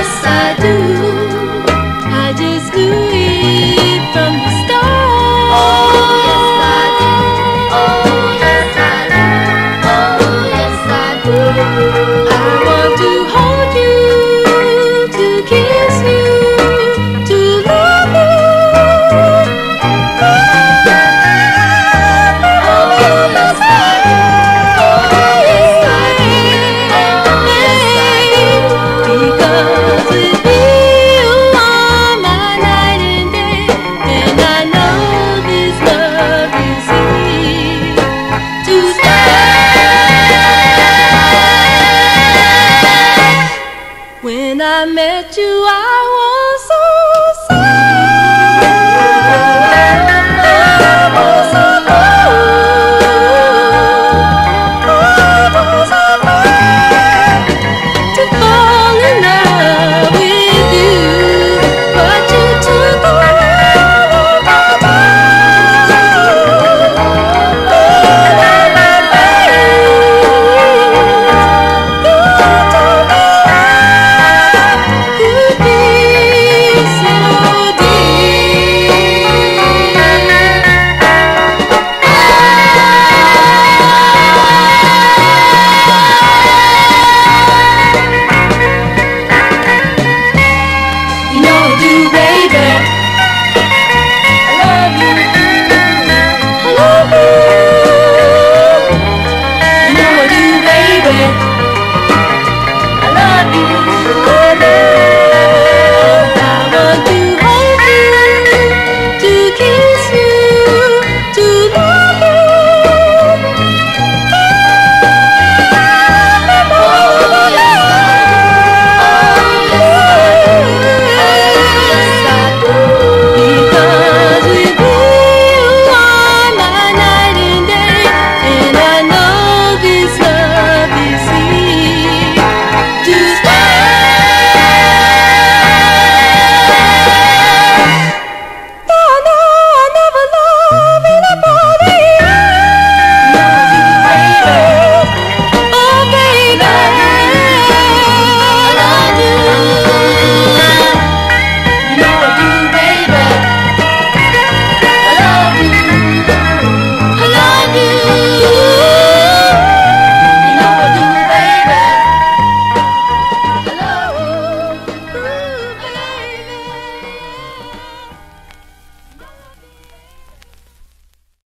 yes, I do.